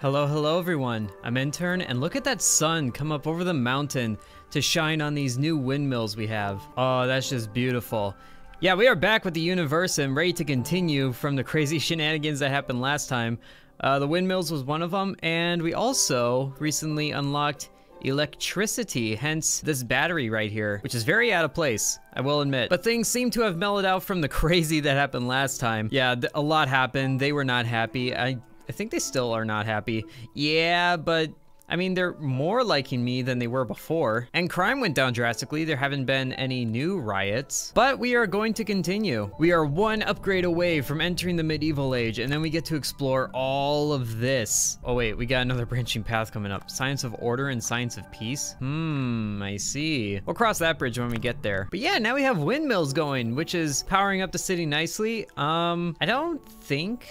Hello, hello everyone. I'm Intern, and look at that sun come up over the mountain to shine on these new windmills we have. Oh, that's just beautiful. Yeah, we are back with the Universim and ready to continue from the crazy shenanigans that happened last time. Uh, the windmills was one of them, and we also recently unlocked electricity, hence this battery right here, which is very out of place, I will admit. But things seem to have mellowed out from the crazy that happened last time. Yeah, a lot happened. They were not happy. I I think they still are not happy. Yeah, but I mean, they're more liking me than they were before. And crime went down drastically. There haven't been any new riots. But we are going to continue. We are one upgrade away from entering the medieval age, and then we get to explore all of this. Oh wait, we got another branching path coming up. Science of order and science of peace? Hmm, I see. We'll cross that bridge when we get there. But yeah, now we have windmills going, which is powering up the city nicely. Um, I don't think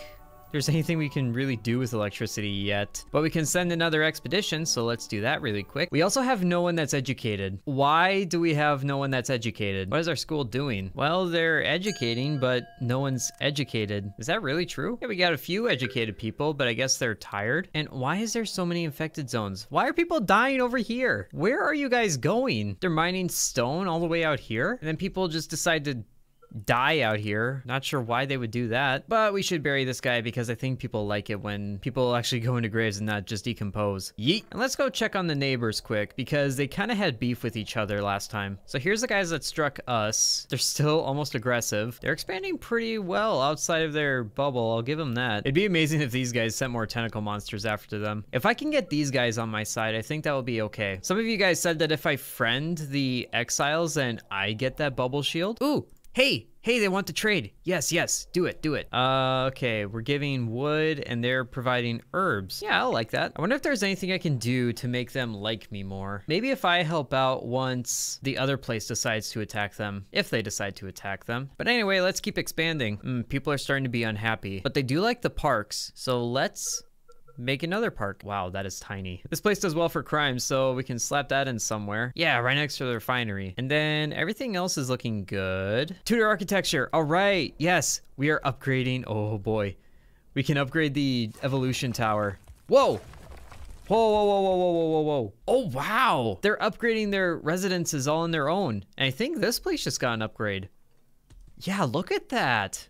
there's anything we can really do with electricity yet. But we can send another expedition, so let's do that really quick. We also have no one that's educated. Why do we have no one that's educated? What is our school doing? Well, they're educating, but no one's educated. Is that really true? Yeah, we got a few educated people, but I guess they're tired. And why is there so many infected zones? Why are people dying over here? Where are you guys going? They're mining stone all the way out here? And then people just decide to die out here. Not sure why they would do that, but we should bury this guy because I think people like it when people actually go into graves and not just decompose. Yeet. And let's go check on the neighbors quick because they kind of had beef with each other last time. So here's the guys that struck us. They're still almost aggressive. They're expanding pretty well outside of their bubble. I'll give them that. It'd be amazing if these guys sent more tentacle monsters after them. If I can get these guys on my side, I think that will be okay. Some of you guys said that if I friend the exiles and I get that bubble shield. Ooh, Hey, hey, they want to trade. Yes, yes, do it, do it. Uh, okay, we're giving wood and they're providing herbs. Yeah, I like that. I wonder if there's anything I can do to make them like me more. Maybe if I help out once the other place decides to attack them, if they decide to attack them. But anyway, let's keep expanding. Mm, people are starting to be unhappy, but they do like the parks. So let's make another park. Wow, that is tiny. This place does well for crime, so we can slap that in somewhere. Yeah, right next to the refinery. And then everything else is looking good. Tudor architecture. All right. Yes, we are upgrading. Oh boy. We can upgrade the evolution tower. Whoa. Whoa, whoa, whoa, whoa, whoa, whoa, whoa. Oh, wow. They're upgrading their residences all on their own. And I think this place just got an upgrade. Yeah, look at that.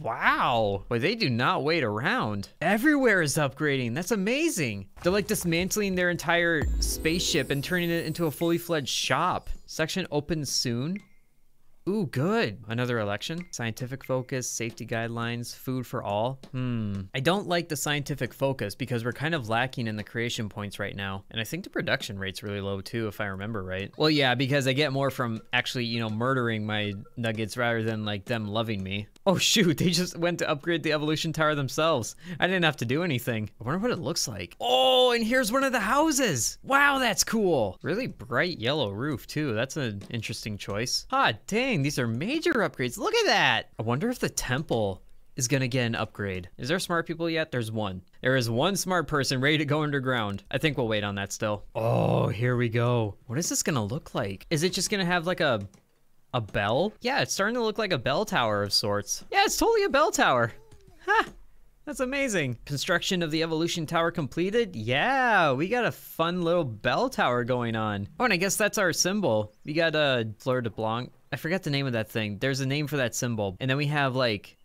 Wow. Boy, they do not wait around. Everywhere is upgrading. That's amazing. They're like dismantling their entire spaceship and turning it into a fully fledged shop. Section opens soon. Ooh, good. Another election. Scientific focus, safety guidelines, food for all. Hmm. I don't like the scientific focus because we're kind of lacking in the creation points right now. And I think the production rate's really low too, if I remember right. Well, yeah, because I get more from actually, you know, murdering my nuggets rather than like them loving me. Oh shoot, they just went to upgrade the evolution tower themselves. I didn't have to do anything. I wonder what it looks like. Oh, and here's one of the houses. Wow, that's cool. Really bright yellow roof too. That's an interesting choice. Ah, dang, these are major upgrades. Look at that. I wonder if the temple is gonna get an upgrade. Is there smart people yet? There's one. There is one smart person ready to go underground. I think we'll wait on that still. Oh, here we go. What is this gonna look like? Is it just gonna have like a a bell? Yeah, it's starting to look like a bell tower of sorts. Yeah, it's totally a bell tower. Ha! That's amazing. Construction of the evolution tower completed? Yeah, we got a fun little bell tower going on. Oh, and I guess that's our symbol. We got a fleur de blanc. I forgot the name of that thing. There's a name for that symbol. And then we have like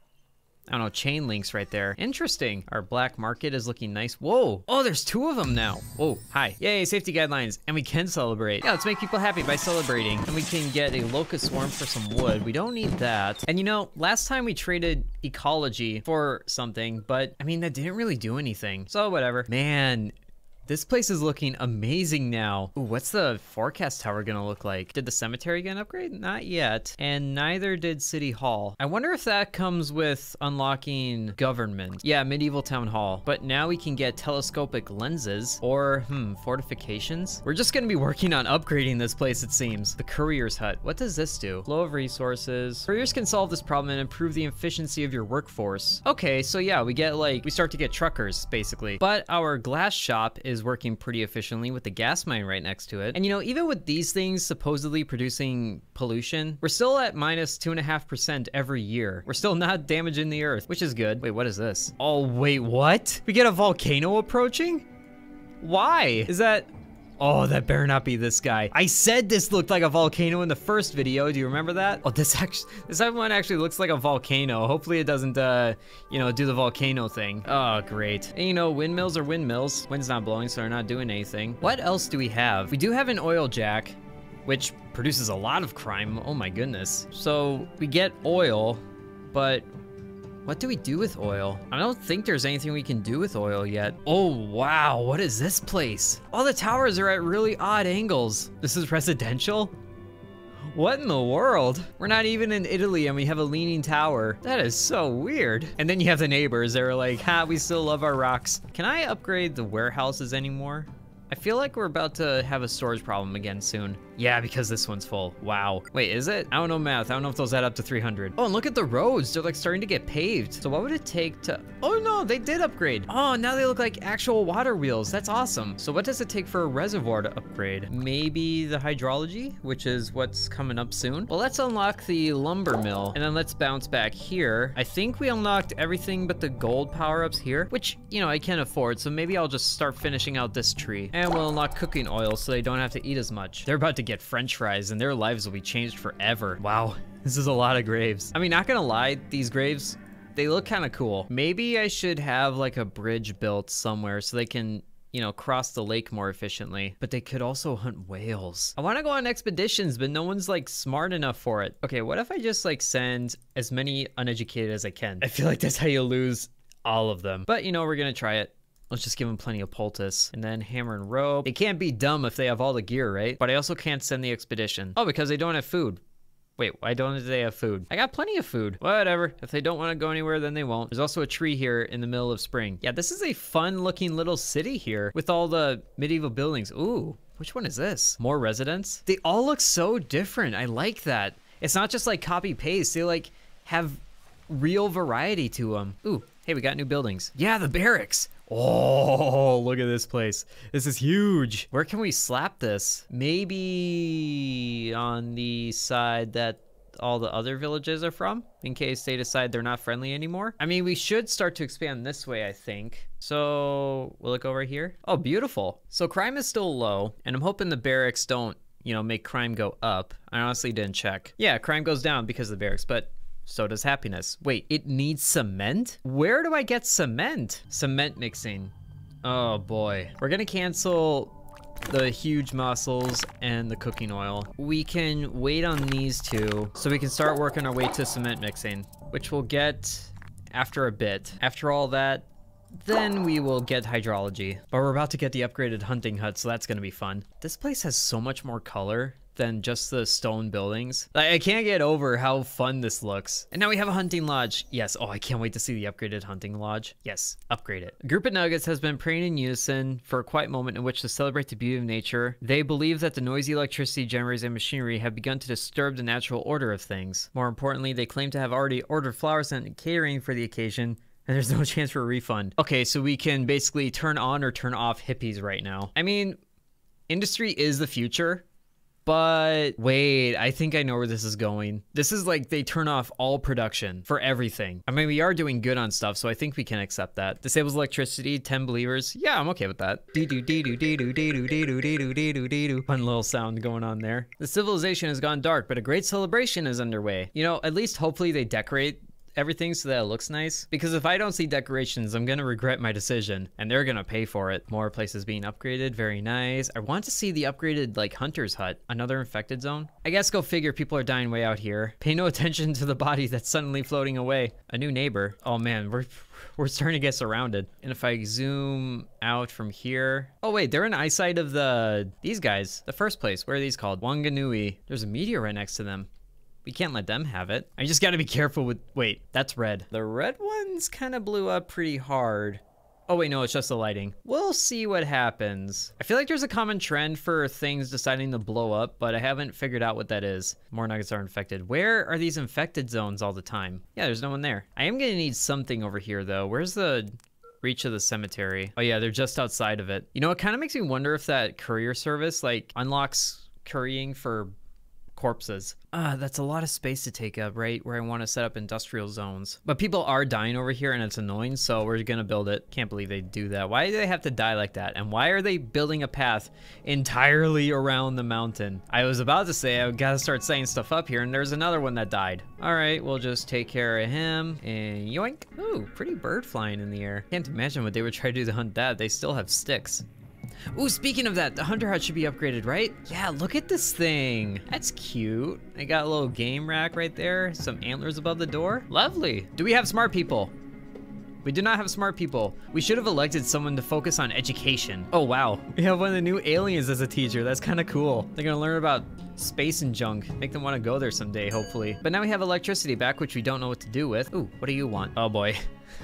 I don't know, chain links right there. Interesting. Our black market is looking nice. Whoa. Oh, there's two of them now. Oh, hi. Yay, safety guidelines. And we can celebrate. Yeah, let's make people happy by celebrating. And we can get a locust swarm for some wood. We don't need that. And you know, last time we traded ecology for something, but I mean, that didn't really do anything. So whatever. Man, this place is looking amazing now. Ooh, what's the forecast tower gonna look like? Did the cemetery get an upgrade? Not yet. And neither did City Hall. I wonder if that comes with unlocking government. Yeah, medieval town hall. But now we can get telescopic lenses or, hmm, fortifications. We're just gonna be working on upgrading this place, it seems. The courier's hut. What does this do? Flow of resources. Couriers can solve this problem and improve the efficiency of your workforce. Okay, so yeah, we get like, we start to get truckers, basically. But our glass shop is is working pretty efficiently with the gas mine right next to it. And you know, even with these things supposedly producing pollution, we're still at minus two and a half percent every year. We're still not damaging the earth, which is good. Wait, what is this? Oh, wait, what? We get a volcano approaching? Why? Is that... Oh, that better not be this guy. I said this looked like a volcano in the first video. Do you remember that? Oh, this actually, this one actually looks like a volcano. Hopefully it doesn't, uh, you know, do the volcano thing. Oh, great. And you know, windmills are windmills. Wind's not blowing, so they're not doing anything. What else do we have? We do have an oil jack, which produces a lot of crime. Oh my goodness. So we get oil, but what do we do with oil? I don't think there's anything we can do with oil yet. Oh, wow, what is this place? All the towers are at really odd angles. This is residential? What in the world? We're not even in Italy and we have a leaning tower. That is so weird. And then you have the neighbors that are like, ha, we still love our rocks. Can I upgrade the warehouses anymore? I feel like we're about to have a storage problem again soon. Yeah, because this one's full. Wow. Wait, is it? I don't know math. I don't know if those add up to 300. Oh, and look at the roads. They're like starting to get paved. So what would it take to... Oh no, they did upgrade. Oh, now they look like actual water wheels. That's awesome. So what does it take for a reservoir to upgrade? Maybe the hydrology, which is what's coming up soon. Well, let's unlock the lumber mill and then let's bounce back here. I think we unlocked everything but the gold power-ups here, which, you know, I can't afford. So maybe I'll just start finishing out this tree and we'll unlock cooking oil so they don't have to eat as much. They're about to get french fries and their lives will be changed forever. Wow, this is a lot of graves. I mean, not gonna lie, these graves, they look kind of cool. Maybe I should have like a bridge built somewhere so they can you know, cross the lake more efficiently. But they could also hunt whales. I want to go on expeditions, but no one's like smart enough for it. Okay, what if I just like send as many uneducated as I can? I feel like that's how you lose all of them. But you know, we're gonna try it. Let's just give them plenty of poultice. And then hammer and rope. They can't be dumb if they have all the gear, right? But I also can't send the expedition. Oh, because they don't have food. Wait, why don't they have food? I got plenty of food. Whatever. If they don't want to go anywhere, then they won't. There's also a tree here in the middle of spring. Yeah, this is a fun looking little city here with all the medieval buildings. Ooh, which one is this? More residents? They all look so different. I like that. It's not just like copy paste. They like have real variety to them. Ooh, hey, we got new buildings. Yeah, the barracks. Oh, look at this place. This is huge. Where can we slap this? Maybe on the side that all the other villages are from in case they decide they're not friendly anymore. I mean, we should start to expand this way, I think. So we'll look over here. Oh, beautiful. So crime is still low and I'm hoping the barracks don't, you know, make crime go up. I honestly didn't check. Yeah, crime goes down because of the barracks, but so does happiness. Wait, it needs cement? Where do I get cement? Cement mixing. Oh boy. We're gonna cancel the huge mussels and the cooking oil. We can wait on these two so we can start working our way to cement mixing, which we'll get after a bit. After all that, then we will get hydrology. But we're about to get the upgraded hunting hut, so that's gonna be fun. This place has so much more color than just the stone buildings. Like, I can't get over how fun this looks. And now we have a hunting lodge. Yes, oh, I can't wait to see the upgraded hunting lodge. Yes, upgrade it. Group of nuggets has been praying in unison for a quiet moment in which to celebrate the beauty of nature. They believe that the noisy electricity generators and machinery have begun to disturb the natural order of things. More importantly, they claim to have already ordered flowers and catering for the occasion, and there's no chance for a refund. Okay, so we can basically turn on or turn off hippies right now. I mean, industry is the future, but wait, I think I know where this is going. This is like they turn off all production for everything. I mean, we are doing good on stuff, so I think we can accept that. Disables electricity, 10 believers. Yeah, I'm okay with that. Fun little sound going on there. The civilization has gone dark, but a great celebration is underway. You know, at least hopefully they decorate everything so that it looks nice. Because if I don't see decorations, I'm gonna regret my decision and they're gonna pay for it. More places being upgraded, very nice. I want to see the upgraded like hunter's hut, another infected zone. I guess go figure people are dying way out here. Pay no attention to the body that's suddenly floating away. A new neighbor. Oh man, we're we're starting to get surrounded. And if I zoom out from here, oh wait, they're in eyesight of the, these guys. The first place, where are these called? Wanganui. There's a meteor right next to them. We can't let them have it. I just gotta be careful with, wait, that's red. The red ones kind of blew up pretty hard. Oh wait, no, it's just the lighting. We'll see what happens. I feel like there's a common trend for things deciding to blow up, but I haven't figured out what that is. More nuggets are infected. Where are these infected zones all the time? Yeah, there's no one there. I am gonna need something over here though. Where's the Reach of the cemetery. Oh yeah, they're just outside of it. You know, it kind of makes me wonder if that courier service like unlocks currying for corpses. Ah, uh, that's a lot of space to take up, right? Where I want to set up industrial zones. But people are dying over here and it's annoying, so we're gonna build it. Can't believe they do that. Why do they have to die like that? And why are they building a path entirely around the mountain? I was about to say I gotta start setting stuff up here and there's another one that died. All right, we'll just take care of him and yoink. Ooh, pretty bird flying in the air. Can't imagine what they would try to do to hunt that. They still have sticks. Ooh, speaking of that, the hunter hut should be upgraded, right? Yeah, look at this thing. That's cute. I got a little game rack right there. Some antlers above the door. Lovely. Do we have smart people? We do not have smart people. We should have elected someone to focus on education. Oh, wow. We have one of the new aliens as a teacher. That's kind of cool. They're gonna learn about space and junk. Make them want to go there someday, hopefully. But now we have electricity back, which we don't know what to do with. Ooh, what do you want? Oh boy.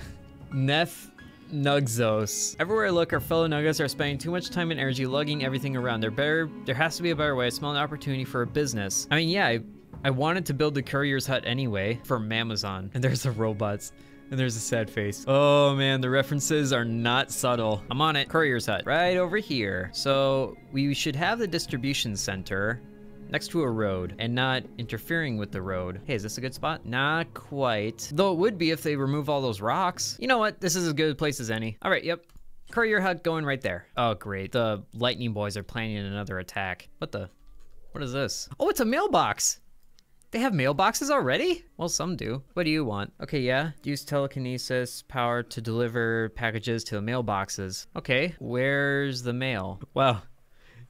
Neff Nuggszos. Everywhere I look, our fellow Nuggets are spending too much time and energy lugging everything around. There better, there has to be a better way. I smell an opportunity for a business. I mean, yeah, I, I wanted to build the courier's hut anyway from Amazon. And there's the robots. And there's a sad face. Oh man, the references are not subtle. I'm on it. Courier's hut, right over here. So we should have the distribution center next to a road and not interfering with the road. Hey, is this a good spot? Not quite. Though it would be if they remove all those rocks. You know what? This is as good a place as any. All right, yep. Courier hut going right there. Oh, great. The lightning boys are planning another attack. What the? What is this? Oh, it's a mailbox. They have mailboxes already? Well, some do. What do you want? Okay, yeah. Use telekinesis power to deliver packages to the mailboxes. Okay, where's the mail? Wow,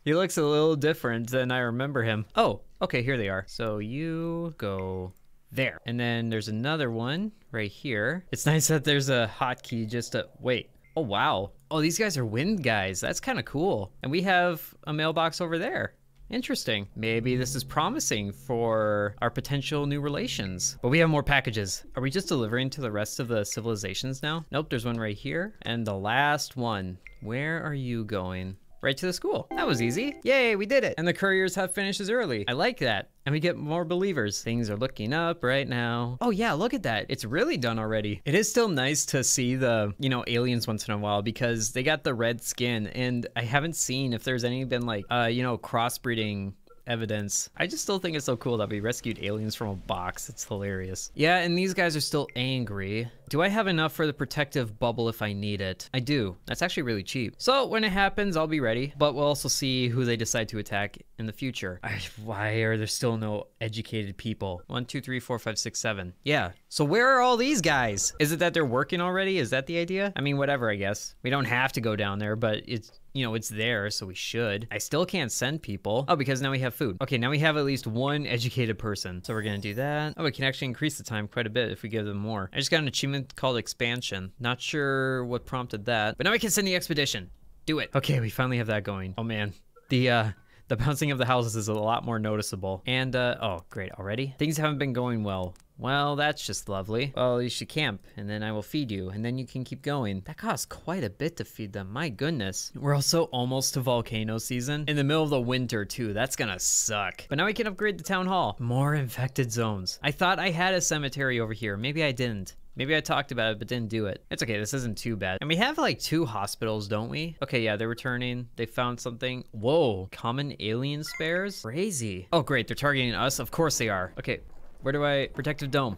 he looks a little different than I remember him. Oh, okay, here they are. So you go there. And then there's another one right here. It's nice that there's a hotkey just to, wait. Oh, wow. Oh, these guys are wind guys. That's kind of cool. And we have a mailbox over there. Interesting. Maybe this is promising for our potential new relations. But we have more packages. Are we just delivering to the rest of the civilizations now? Nope, there's one right here. And the last one. Where are you going? Right to the school. That was easy. Yay, we did it. And the couriers have finishes early. I like that. And we get more believers. Things are looking up right now. Oh yeah, look at that. It's really done already. It is still nice to see the, you know, aliens once in a while because they got the red skin and I haven't seen if there's any been like, uh, you know, crossbreeding evidence. I just still think it's so cool that we rescued aliens from a box. It's hilarious. Yeah, and these guys are still angry. Do I have enough for the protective bubble if I need it? I do. That's actually really cheap. So when it happens, I'll be ready, but we'll also see who they decide to attack in the future. I, why are there still no educated people? One, two, three, four, five, six, seven. Yeah. So where are all these guys? Is it that they're working already? Is that the idea? I mean, whatever, I guess. We don't have to go down there, but it's you know, it's there, so we should. I still can't send people. Oh, because now we have food. Okay, now we have at least one educated person. So we're gonna do that. Oh, we can actually increase the time quite a bit if we give them more. I just got an achievement called expansion. Not sure what prompted that, but now we can send the expedition. Do it. Okay, we finally have that going. Oh man, the uh, the bouncing of the houses is a lot more noticeable. And, uh, oh, great, already? Things haven't been going well. Well, that's just lovely. Well, you should camp, and then I will feed you, and then you can keep going. That costs quite a bit to feed them, my goodness. We're also almost to volcano season. In the middle of the winter, too. That's gonna suck. But now we can upgrade the town hall. More infected zones. I thought I had a cemetery over here. Maybe I didn't. Maybe I talked about it, but didn't do it. It's okay, this isn't too bad. And we have like two hospitals, don't we? Okay, yeah, they're returning. They found something. Whoa, common alien spares? Crazy. Oh, great, they're targeting us. Of course they are. Okay, where do I... Protective dome.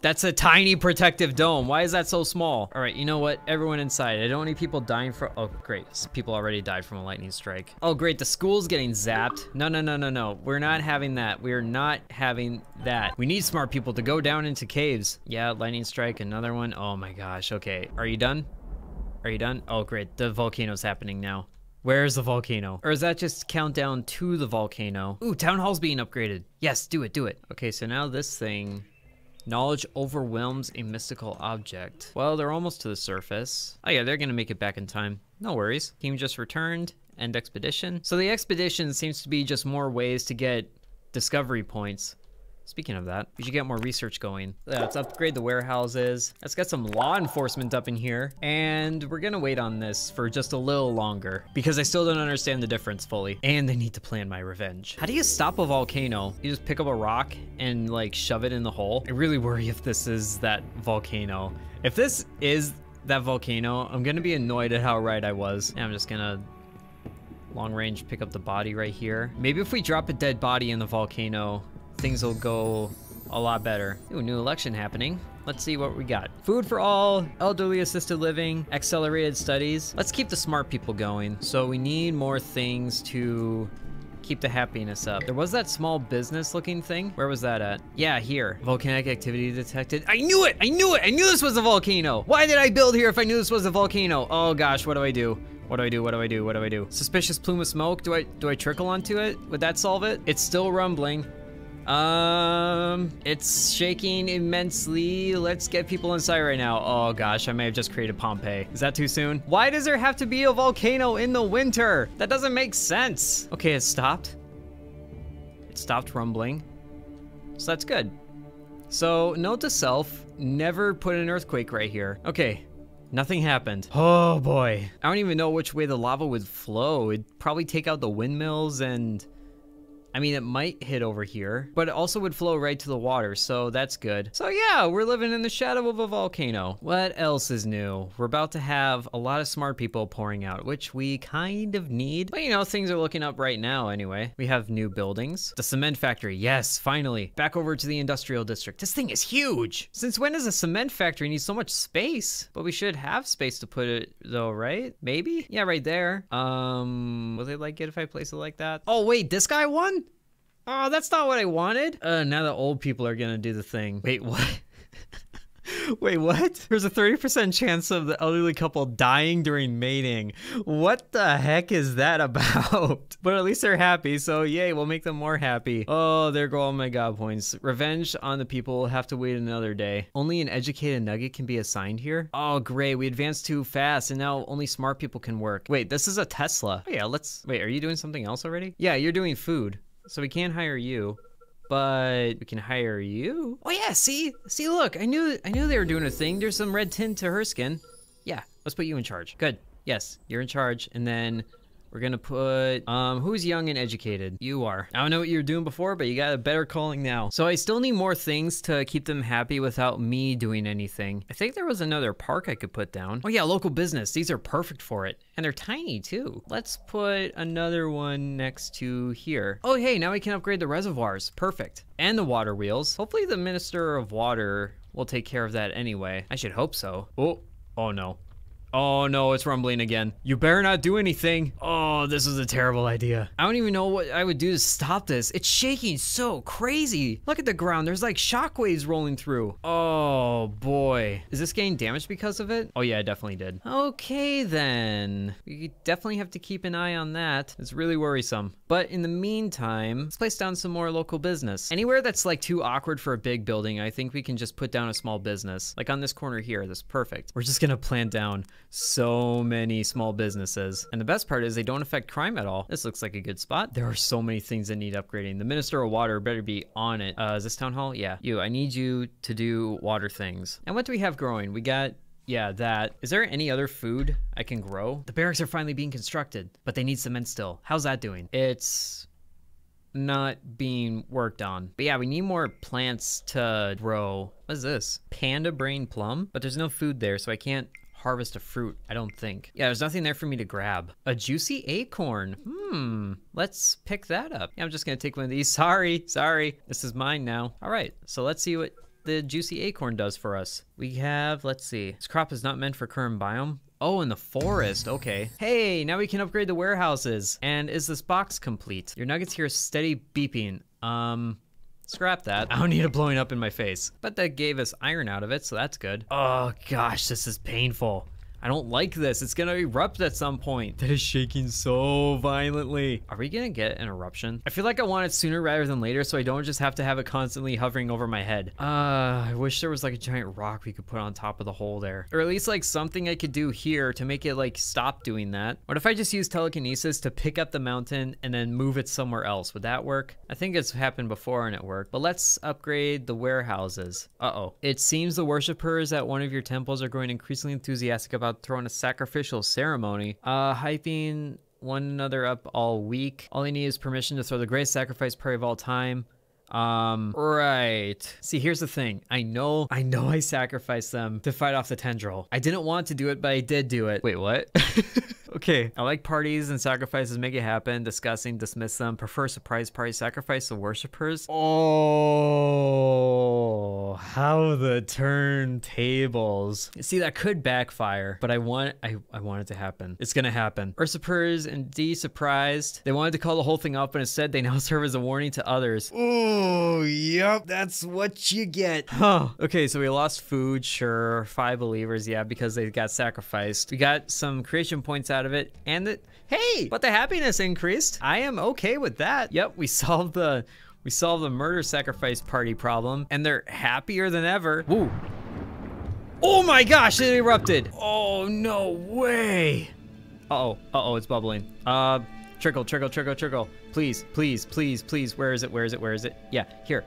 That's a tiny protective dome. Why is that so small? All right, you know what? Everyone inside. I don't need people dying from... Oh, great. People already died from a lightning strike. Oh, great. The school's getting zapped. No, no, no, no, no. We're not having that. We're not having that. We need smart people to go down into caves. Yeah, lightning strike. Another one. Oh my gosh. Okay. Are you done? Are you done? Oh, great. The volcano's happening now. Where's the volcano? Or is that just countdown to the volcano? Ooh, town hall's being upgraded. Yes, do it, do it. Okay, so now this thing Knowledge overwhelms a mystical object. Well, they're almost to the surface. Oh yeah, they're gonna make it back in time. No worries. Team just returned. End expedition. So the expedition seems to be just more ways to get discovery points. Speaking of that, we should get more research going. Uh, let's upgrade the warehouses. Let's get some law enforcement up in here. And we're gonna wait on this for just a little longer because I still don't understand the difference fully. And I need to plan my revenge. How do you stop a volcano? You just pick up a rock and like shove it in the hole? I really worry if this is that volcano. If this is that volcano, I'm gonna be annoyed at how right I was. And I'm just gonna long range pick up the body right here. Maybe if we drop a dead body in the volcano, things will go a lot better. Ooh, new election happening. Let's see what we got. Food for all, elderly assisted living, accelerated studies. Let's keep the smart people going. So we need more things to keep the happiness up. There was that small business looking thing. Where was that at? Yeah, here. Volcanic activity detected. I knew it! I knew it! I knew this was a volcano! Why did I build here if I knew this was a volcano? Oh gosh, what do I do? What do I do? What do I do? What do I do? Suspicious plume of smoke. Do I do I trickle onto it? Would that solve it? It's still rumbling. Um, it's shaking immensely. Let's get people inside right now. Oh gosh, I may have just created Pompeii. Is that too soon? Why does there have to be a volcano in the winter? That doesn't make sense. Okay, it stopped. It stopped rumbling. So that's good. So note to self, never put an earthquake right here. Okay, Nothing happened. Oh boy. I don't even know which way the lava would flow. It'd probably take out the windmills and I mean, it might hit over here, but it also would flow right to the water, so that's good. So yeah, we're living in the shadow of a volcano. What else is new? We're about to have a lot of smart people pouring out, which we kind of need. But you know, things are looking up right now anyway. We have new buildings. The cement factory, yes, finally. Back over to the industrial district. This thing is huge. Since when does a cement factory need so much space? But we should have space to put it though, right? Maybe? Yeah, right there. Um, will they like it if I place it like that? Oh wait, this guy won? Oh, that's not what I wanted. Uh, now the old people are gonna do the thing. Wait, what? Wait, what? There's a 30% chance of the elderly couple dying during mating. What the heck is that about? but at least they're happy, so yay, we'll make them more happy. Oh, there go all my god points. Revenge on the people will have to wait another day. Only an educated nugget can be assigned here? Oh, great, we advanced too fast, and now only smart people can work. Wait, this is a Tesla. Oh yeah, let's... Wait, are you doing something else already? Yeah, you're doing food. So we can't hire you, but we can hire you. Oh yeah, see, see, look, I knew, I knew they were doing a thing. There's some red tint to her skin. Yeah, let's put you in charge. Good. Yes, you're in charge. And then we're gonna put, um, who's young and educated? You are. I don't know what you were doing before, but you got a better calling now. So I still need more things to keep them happy without me doing anything. I think there was another park I could put down. Oh yeah, local business. These are perfect for it. And they're tiny too. Let's put another one next to here. Oh hey, now we can upgrade the reservoirs. Perfect. And the water wheels. Hopefully the Minister of Water will take care of that anyway. I should hope so. Oh, oh no. Oh no, it's rumbling again. You better not do anything. Oh, this is a terrible idea. I don't even know what I would do to stop this. It's shaking so crazy. Look at the ground. There's like shockwaves rolling through. Oh boy. Is this getting damaged because of it? Oh yeah, it definitely did. Okay then. We definitely have to keep an eye on that. It's really worrisome. But in the meantime, let's place down some more local business. Anywhere that's like too awkward for a big building, I think we can just put down a small business. Like on this corner here, this perfect. We're just gonna plant down so many small businesses. And the best part is they don't affect crime at all. This looks like a good spot. There are so many things that need upgrading. The Minister of Water better be on it. Uh, is this town hall? Yeah. You, I need you to do water things. And what do we have growing? We got yeah, that. Is there any other food I can grow? The barracks are finally being constructed, but they need cement still. How's that doing? It's not being worked on. But yeah, we need more plants to grow. What is this? Panda brain plum? But there's no food there, so I can't harvest a fruit, I don't think. Yeah, there's nothing there for me to grab. A juicy acorn. Hmm, let's pick that up. Yeah, I'm just gonna take one of these. Sorry, sorry. This is mine now. All right, so let's see what the juicy acorn does for us. We have, let's see. This crop is not meant for current biome. Oh, in the forest, okay. Hey, now we can upgrade the warehouses. And is this box complete? Your nuggets hear steady beeping. Um, Scrap that. I don't need it blowing up in my face. But that gave us iron out of it, so that's good. Oh gosh, this is painful. I don't like this. It's gonna erupt at some point. That is shaking so violently. Are we gonna get an eruption? I feel like I want it sooner rather than later so I don't just have to have it constantly hovering over my head. Uh, I wish there was like a giant rock we could put on top of the hole there. Or at least like something I could do here to make it like stop doing that. What if I just use telekinesis to pick up the mountain and then move it somewhere else? Would that work? I think it's happened before and it worked. But let's upgrade the warehouses. Uh-oh. It seems the worshippers at one of your temples are growing increasingly enthusiastic about about throwing a sacrificial ceremony, uh, hyping one another up all week. All they need is permission to throw the greatest sacrifice party of all time. Um, right. See, here's the thing. I know, I know I sacrificed them to fight off the tendril. I didn't want to do it, but I did do it. Wait, what? okay. I like parties and sacrifices. Make it happen. Discussing, dismiss them. Prefer surprise party. Sacrifice the worshippers. Oh, how the turntables. See, that could backfire, but I want, I, I want it to happen. It's gonna happen. Usurpers and D surprised. They wanted to call the whole thing up, and instead they now serve as a warning to others. Oh, yep, that's what you get. Huh. Okay, so we lost food, sure. Five believers, yeah, because they got sacrificed. We got some creation points out of it, and the hey, but the happiness increased. I am okay with that. Yep, we solved the we solved the murder sacrifice party problem, and they're happier than ever. Woo. Oh my gosh, it erupted. Oh, no way. Uh-oh, uh-oh, it's bubbling. Uh, trickle, trickle, trickle, trickle. Please, please, please, please. Where is it? Where is it? Where is it? Yeah, here.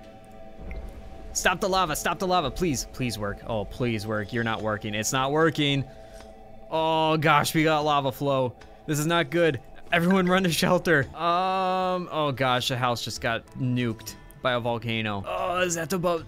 Stop the lava, stop the lava, please. Please work. Oh, please work. You're not working. It's not working. Oh gosh, we got lava flow. This is not good. Everyone run to shelter. Um, oh gosh, the house just got nuked by a volcano. Oh, is that the bu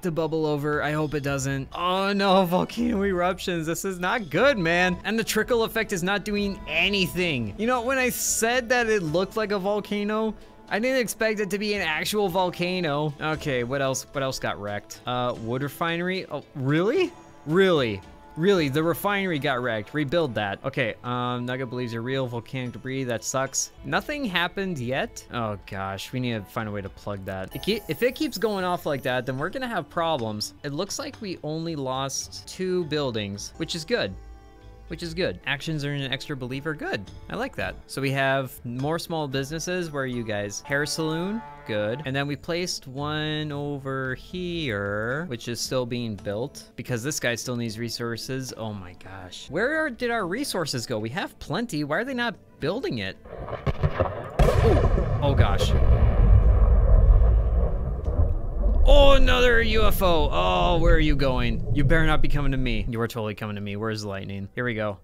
to bubble over? I hope it doesn't. Oh no, volcano eruptions. This is not good, man. And the trickle effect is not doing anything. You know, when I said that it looked like a volcano, I didn't expect it to be an actual volcano. Okay, what else? What else got wrecked? Uh, wood refinery. Oh, really? Really? Really, the refinery got wrecked. Rebuild that. Okay, um, Nugget believes you're real. Volcanic debris, that sucks. Nothing happened yet. Oh gosh, we need to find a way to plug that. if it keeps going off like that, then we're gonna have problems. It looks like we only lost two buildings, which is good which is good. Actions earn an extra believer, good. I like that. So we have more small businesses. Where are you guys? Hair salon, good. And then we placed one over here, which is still being built because this guy still needs resources. Oh my gosh. Where are, did our resources go? We have plenty. Why are they not building it? Oh gosh. Oh, another UFO. Oh, where are you going? You better not be coming to me. You are totally coming to me. Where's the lightning? Here we go.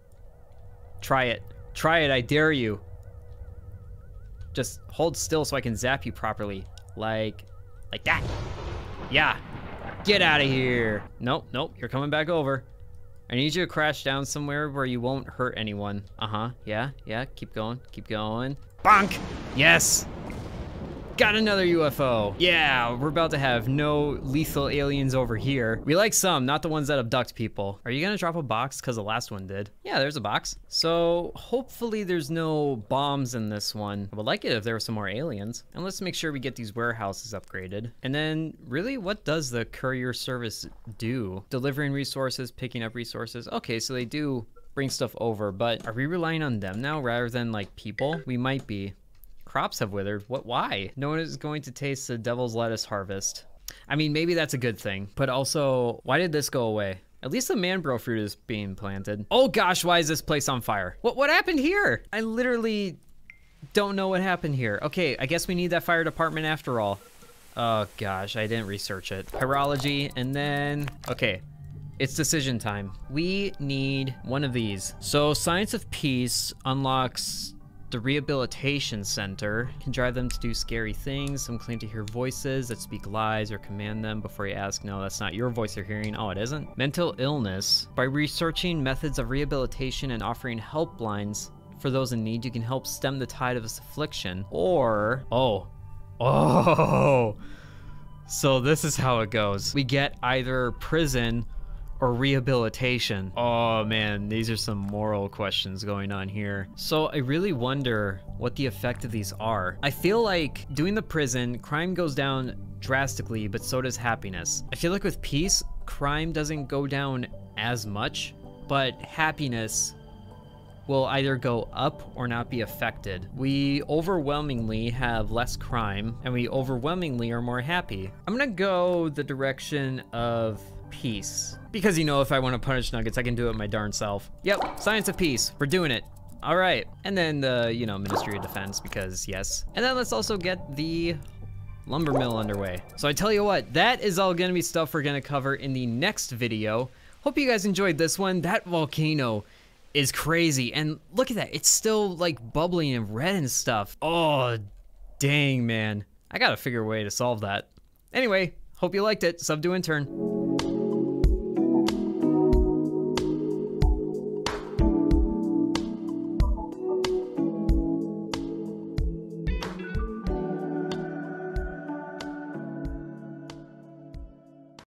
Try it. Try it, I dare you. Just hold still so I can zap you properly. Like, like that. Yeah. Get out of here. Nope, nope, you're coming back over. I need you to crash down somewhere where you won't hurt anyone. Uh-huh, yeah, yeah, keep going, keep going. Bonk! Yes! Got another UFO. Yeah, we're about to have no lethal aliens over here. We like some, not the ones that abduct people. Are you gonna drop a box? Cause the last one did. Yeah, there's a box. So hopefully there's no bombs in this one. I would like it if there were some more aliens. And let's make sure we get these warehouses upgraded. And then really what does the courier service do? Delivering resources, picking up resources. Okay, so they do bring stuff over, but are we relying on them now rather than like people? We might be. Crops have withered. What? Why? No one is going to taste the devil's lettuce harvest. I mean, maybe that's a good thing, but also, why did this go away? At least the manbro fruit is being planted. Oh gosh, why is this place on fire? What what happened here? I literally don't know what happened here. Okay, I guess we need that fire department after all. Oh gosh, I didn't research it. Pyrology, and then, okay, it's decision time. We need one of these. So Science of Peace unlocks the Rehabilitation Center can drive them to do scary things. Some claim to hear voices that speak lies or command them before you ask, no, that's not your voice you're hearing. Oh, it isn't? Mental illness. By researching methods of rehabilitation and offering helplines for those in need, you can help stem the tide of this affliction. Or, oh, oh. So this is how it goes. We get either prison or rehabilitation? Oh man, these are some moral questions going on here. So I really wonder what the effect of these are. I feel like doing the prison, crime goes down drastically, but so does happiness. I feel like with peace, crime doesn't go down as much, but happiness will either go up or not be affected. We overwhelmingly have less crime and we overwhelmingly are more happy. I'm gonna go the direction of peace. Because, you know, if I want to punish Nuggets, I can do it my darn self. Yep, science of peace. We're doing it. All right. And then the, you know, Ministry of Defense, because yes. And then let's also get the lumber mill underway. So I tell you what, that is all gonna be stuff we're gonna cover in the next video. Hope you guys enjoyed this one. That volcano is crazy. And look at that, it's still like bubbling and red and stuff. Oh, dang, man. I gotta figure a way to solve that. Anyway, hope you liked it. Sub to intern.